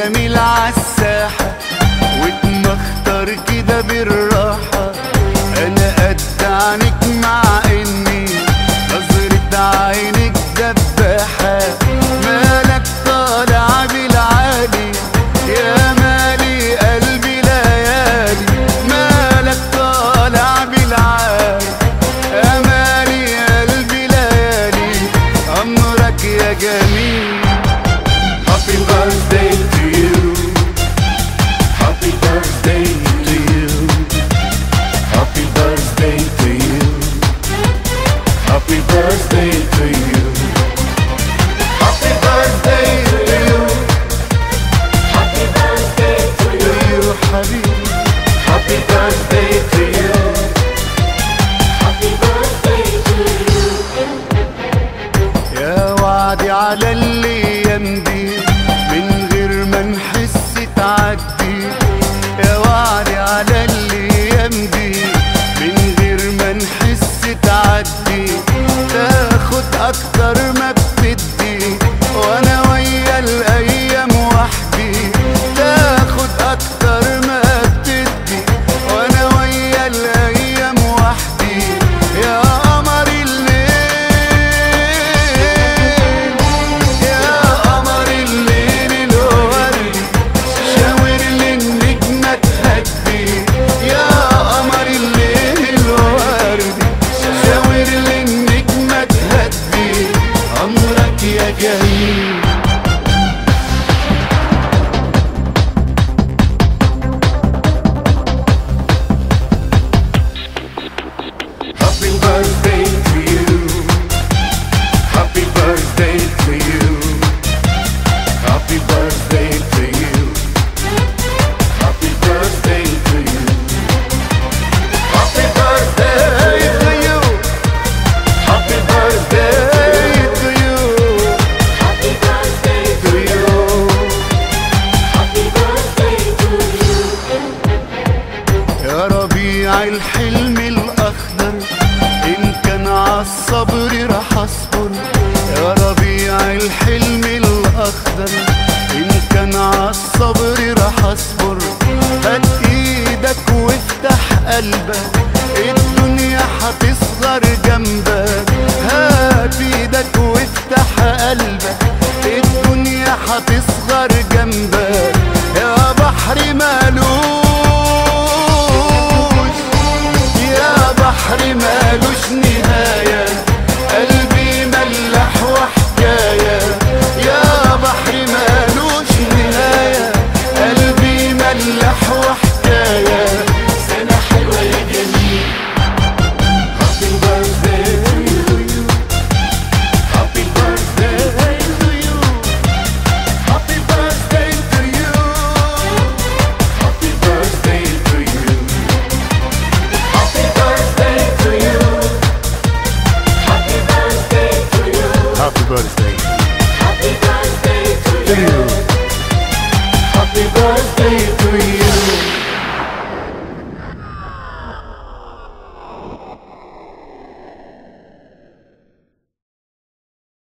جميل عالساحة واتمختر كده بالراحة. Happy birthday to you. Happy birthday to you. Happy birthday to you, حبيبي. Happy birthday to you. Happy birthday to you. يا وعدي على اللي يمضي من غير ما نحس تعدي Happy birthday, Pink. هات إيدك وافتح قلبك. الدنيا هتصغر جنبك. هات إيدك وافتح قلبك. الدنيا هتصغر everybody.